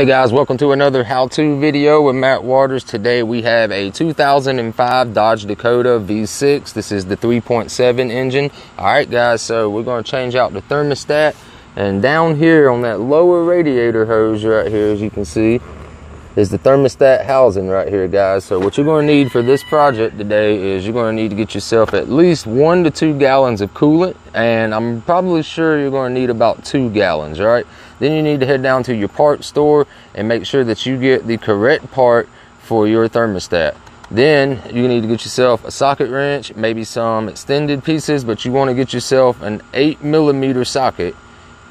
Hey guys, welcome to another how-to video with Matt Waters. Today we have a 2005 Dodge Dakota V6. This is the 3.7 engine. All right guys, so we're gonna change out the thermostat and down here on that lower radiator hose right here, as you can see, is the thermostat housing right here, guys. So what you're gonna need for this project today is you're gonna need to get yourself at least one to two gallons of coolant, and I'm probably sure you're gonna need about two gallons, right? Then you need to head down to your parts store and make sure that you get the correct part for your thermostat. Then you need to get yourself a socket wrench, maybe some extended pieces, but you wanna get yourself an eight millimeter socket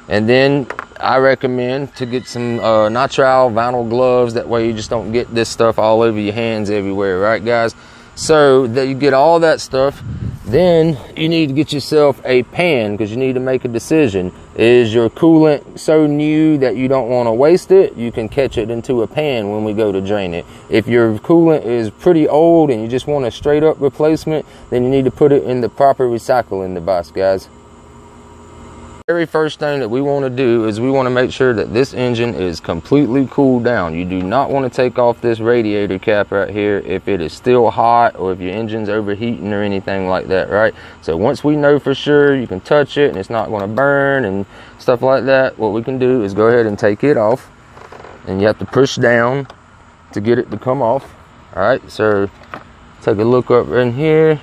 and then I recommend to get some uh, nitrile vinyl gloves. That way you just don't get this stuff all over your hands everywhere, right, guys? So that you get all that stuff. Then you need to get yourself a pan because you need to make a decision. Is your coolant so new that you don't want to waste it? You can catch it into a pan when we go to drain it. If your coolant is pretty old and you just want a straight up replacement, then you need to put it in the proper recycling device, guys very first thing that we want to do is we want to make sure that this engine is completely cooled down. You do not want to take off this radiator cap right here if it is still hot or if your engine's overheating or anything like that, right? So once we know for sure you can touch it and it's not going to burn and stuff like that, what we can do is go ahead and take it off and you have to push down to get it to come off. All right, so take a look up in here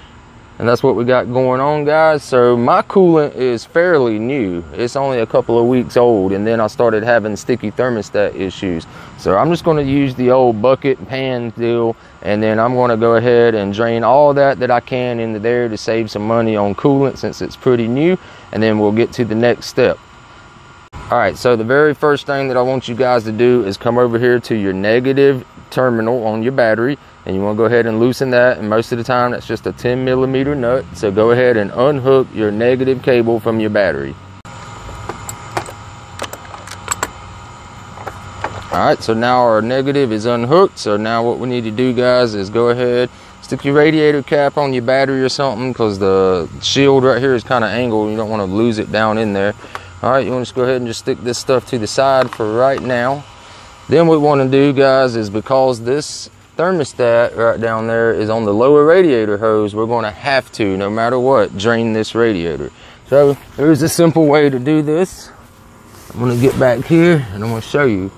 and that's what we got going on guys. So my coolant is fairly new. It's only a couple of weeks old and then i started having sticky thermostat issues. So i'm just going to use the old bucket pan deal and then i'm going to go ahead and drain all that that i can into there to save some money on coolant since it's pretty new and then we'll get to the next step all right so the very first thing that i want you guys to do is come over here to your negative terminal on your battery and you want to go ahead and loosen that and most of the time that's just a 10 millimeter nut so go ahead and unhook your negative cable from your battery. All right so now our negative is unhooked so now what we need to do guys is go ahead stick your radiator cap on your battery or something because the shield right here is kind of angled you don't want to lose it down in there all right you want to just go ahead and just stick this stuff to the side for right now then what we want to do guys is because this thermostat right down there is on the lower radiator hose, we're going to have to, no matter what, drain this radiator. So there's a simple way to do this. I'm going to get back here and I'm going to show you.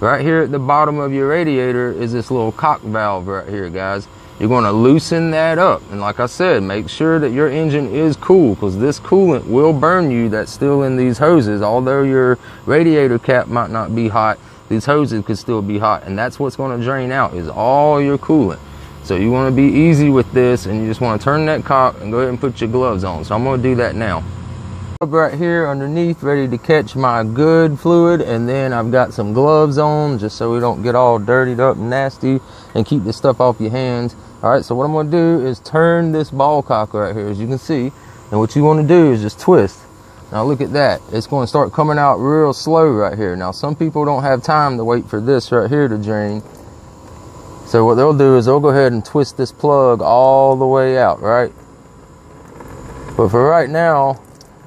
Right here at the bottom of your radiator is this little cock valve right here, guys. You're going to loosen that up. And like I said, make sure that your engine is cool because this coolant will burn you that's still in these hoses. Although your radiator cap might not be hot, these hoses could still be hot and that's what's going to drain out is all your coolant so you want to be easy with this and you just want to turn that cock and go ahead and put your gloves on so i'm going to do that now Up right here underneath ready to catch my good fluid and then I've got some gloves on just so we don't get all dirtied up and nasty and keep this stuff off your hands all right so what I'm gonna do is turn this ball cock right here as you can see and what you want to do is just twist now look at that. It's going to start coming out real slow right here. Now some people don't have time to wait for this right here to drain. So what they'll do is they'll go ahead and twist this plug all the way out, right? But for right now,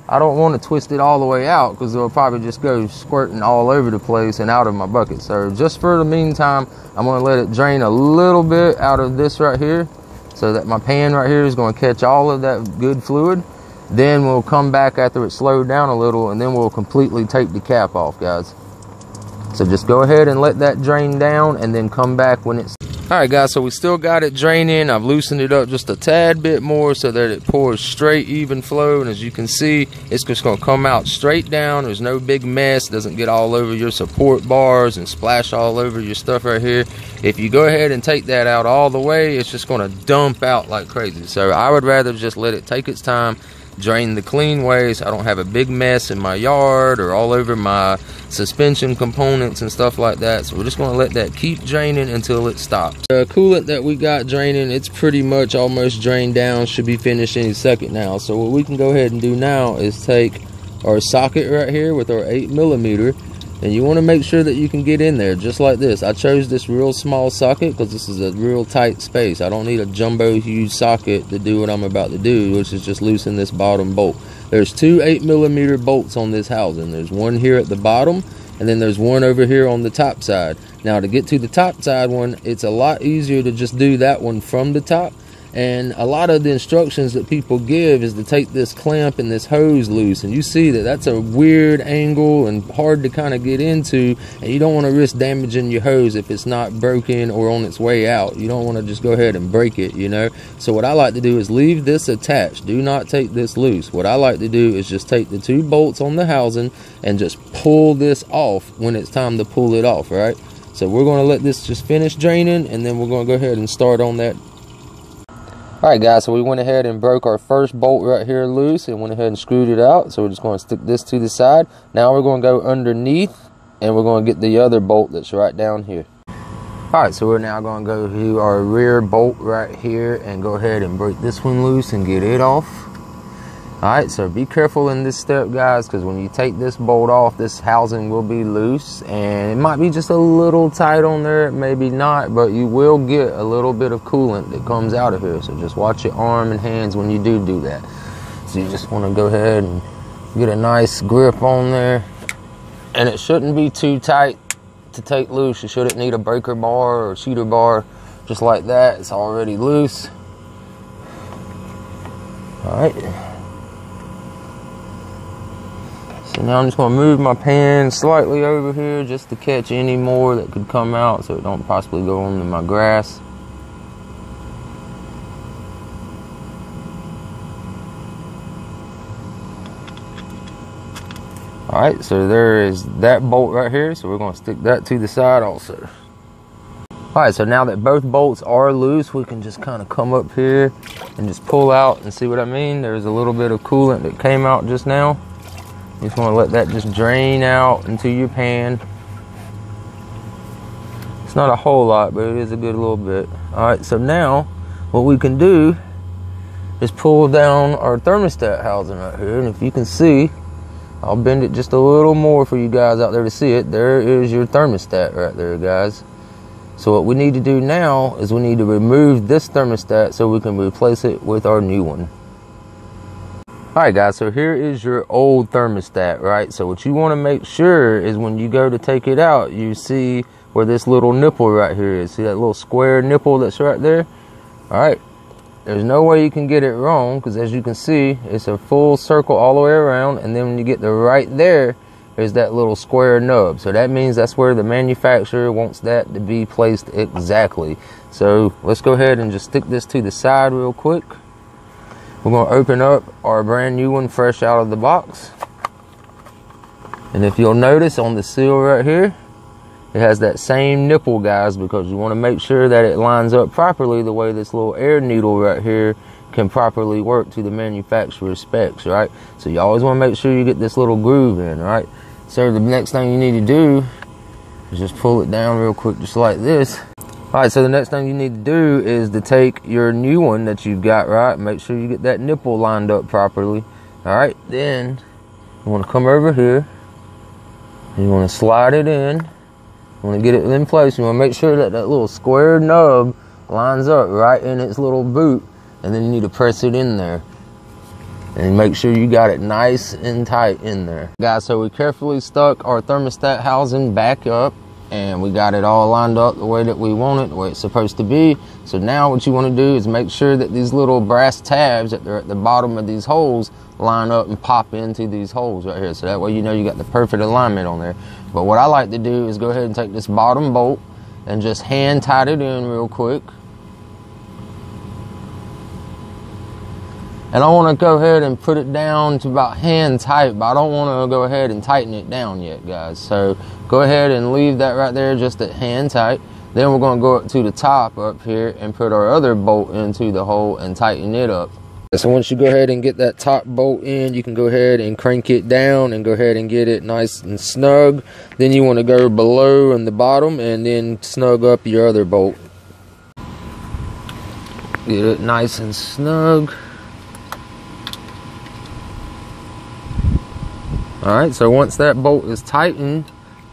I don't want to twist it all the way out because it'll probably just go squirting all over the place and out of my bucket. So just for the meantime, I'm going to let it drain a little bit out of this right here so that my pan right here is going to catch all of that good fluid. Then we'll come back after it slowed down a little and then we'll completely take the cap off, guys. So just go ahead and let that drain down and then come back when it's all right guys so we still got it draining. I've loosened it up just a tad bit more so that it pours straight even flow. And as you can see it's just going to come out straight down. There's no big mess. Doesn't get all over your support bars and splash all over your stuff right here. If you go ahead and take that out all the way it's just going to dump out like crazy. So i would rather just let it take its time drain the clean waste. I don't have a big mess in my yard or all over my suspension components and stuff like that. So we're just going to let that keep draining until it stops. The coolant that we got draining, it's pretty much almost drained down. Should be finished any second now. So what we can go ahead and do now is take our socket right here with our 8 millimeter and you want to make sure that you can get in there just like this. I chose this real small socket because this is a real tight space. I don't need a jumbo huge socket to do what I'm about to do which is just loosen this bottom bolt. There's two 8 millimeter bolts on this housing there's one here at the bottom and then there's one over here on the top side. Now to get to the top side one, it's a lot easier to just do that one from the top and a lot of the instructions that people give is to take this clamp and this hose loose. And you see that that's a weird angle and hard to kind of get into. And you don't want to risk damaging your hose if it's not broken or on its way out. You don't want to just go ahead and break it, you know. So what I like to do is leave this attached. Do not take this loose. What I like to do is just take the two bolts on the housing and just pull this off when it's time to pull it off, right? So we're going to let this just finish draining and then we're going to go ahead and start on that Alright guys, so we went ahead and broke our first bolt right here loose and went ahead and screwed it out. So we're just going to stick this to the side. Now we're going to go underneath and we're going to get the other bolt that's right down here. Alright, so we're now going to go to our rear bolt right here and go ahead and break this one loose and get it off. Alright, so be careful in this step, guys, because when you take this bolt off, this housing will be loose, and it might be just a little tight on there, maybe not, but you will get a little bit of coolant that comes out of here, so just watch your arm and hands when you do do that. So you just want to go ahead and get a nice grip on there, and it shouldn't be too tight to take loose. You shouldn't need a breaker bar or cheater bar just like that. It's already loose. Alright. Now I'm just going to move my pan slightly over here just to catch any more that could come out so it don't possibly go onto my grass. Alright, so there is that bolt right here, so we're going to stick that to the side also. Alright, so now that both bolts are loose, we can just kind of come up here and just pull out and see what I mean. There's a little bit of coolant that came out just now. You just want to let that just drain out into your pan. It's not a whole lot, but it is a good little bit. All right, so now what we can do is pull down our thermostat housing right here. And if you can see, I'll bend it just a little more for you guys out there to see it. There is your thermostat right there, guys. So what we need to do now is we need to remove this thermostat so we can replace it with our new one. All right, guys, so here is your old thermostat, right? So what you want to make sure is when you go to take it out, you see where this little nipple right here is. See that little square nipple that's right there? All right, there's no way you can get it wrong because as you can see, it's a full circle all the way around. And then when you get the right there, there's that little square nub. So that means that's where the manufacturer wants that to be placed exactly. So let's go ahead and just stick this to the side real quick. We're going to open up our brand new one fresh out of the box. And if you'll notice on the seal right here, it has that same nipple, guys, because you want to make sure that it lines up properly the way this little air needle right here can properly work to the manufacturer's specs, right? So you always want to make sure you get this little groove in, right? So the next thing you need to do is just pull it down real quick, just like this. All right, so the next thing you need to do is to take your new one that you've got, right? Make sure you get that nipple lined up properly. All right, then you want to come over here. You want to slide it in. You want to get it in place. You want to make sure that that little square nub lines up right in its little boot. And then you need to press it in there. And make sure you got it nice and tight in there. Guys, so we carefully stuck our thermostat housing back up and we got it all lined up the way that we want it, the way it's supposed to be. So now what you want to do is make sure that these little brass tabs that are at the bottom of these holes line up and pop into these holes right here. So that way you know you got the perfect alignment on there. But what I like to do is go ahead and take this bottom bolt and just hand tight it in real quick. And I want to go ahead and put it down to about hand tight, but I don't want to go ahead and tighten it down yet, guys. So go ahead and leave that right there just at hand tight. Then we're going to go up to the top up here and put our other bolt into the hole and tighten it up. So once you go ahead and get that top bolt in, you can go ahead and crank it down and go ahead and get it nice and snug. Then you want to go below in the bottom and then snug up your other bolt. Get it nice and snug. All right, so once that bolt is tightened,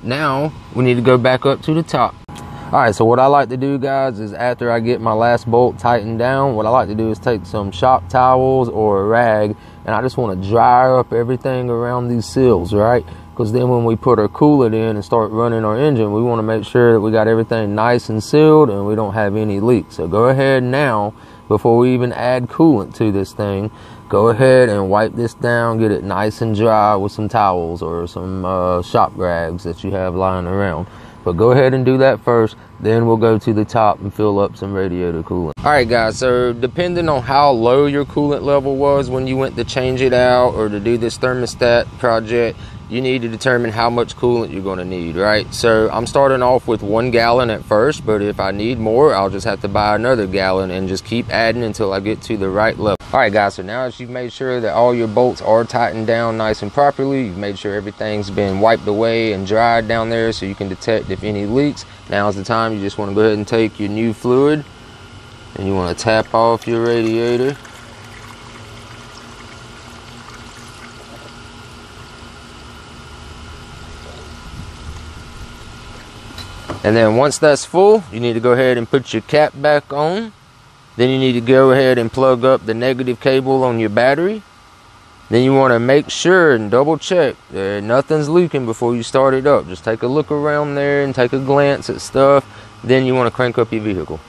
now we need to go back up to the top. All right, so what I like to do, guys, is after I get my last bolt tightened down, what I like to do is take some shop towels or a rag, and I just want to dry up everything around these seals, right? because then when we put our coolant in and start running our engine, we want to make sure that we got everything nice and sealed and we don't have any leaks. So go ahead now, before we even add coolant to this thing, go ahead and wipe this down, get it nice and dry with some towels or some uh, shop rags that you have lying around. But go ahead and do that first. Then we'll go to the top and fill up some radiator coolant. All right, guys. So depending on how low your coolant level was when you went to change it out or to do this thermostat project, you need to determine how much coolant you're going to need, right? So I'm starting off with one gallon at first, but if I need more, I'll just have to buy another gallon and just keep adding until I get to the right level. All right, guys, so now that you've made sure that all your bolts are tightened down nice and properly, you've made sure everything's been wiped away and dried down there so you can detect if any leaks, now is the time you just want to go ahead and take your new fluid and you want to tap off your radiator. And then once that's full, you need to go ahead and put your cap back on. Then you need to go ahead and plug up the negative cable on your battery. Then you want to make sure and double check that nothing's leaking before you start it up. Just take a look around there and take a glance at stuff. Then you want to crank up your vehicle.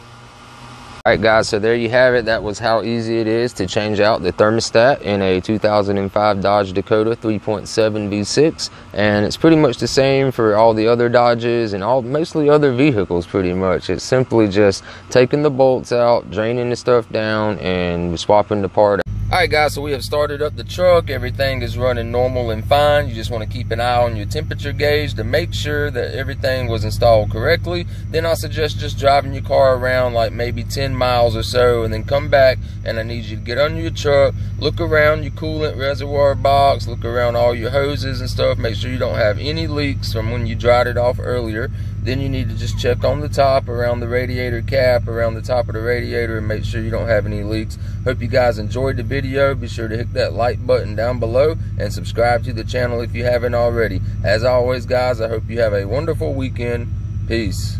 Alright guys, so there you have it. That was how easy it is to change out the thermostat in a 2005 Dodge Dakota 3.7 V6. And it's pretty much the same for all the other Dodges and all mostly other vehicles pretty much. It's simply just taking the bolts out, draining the stuff down, and swapping the part Alright guys, so we have started up the truck. Everything is running normal and fine. You just want to keep an eye on your temperature gauge to make sure that everything was installed correctly. Then I suggest just driving your car around like maybe 10 miles or so and then come back and I need you to get under your truck, look around your coolant reservoir box, look around all your hoses and stuff, make sure you don't have any leaks from when you dried it off earlier. Then you need to just check on the top, around the radiator cap, around the top of the radiator, and make sure you don't have any leaks. Hope you guys enjoyed the video. Be sure to hit that like button down below and subscribe to the channel if you haven't already. As always, guys, I hope you have a wonderful weekend. Peace.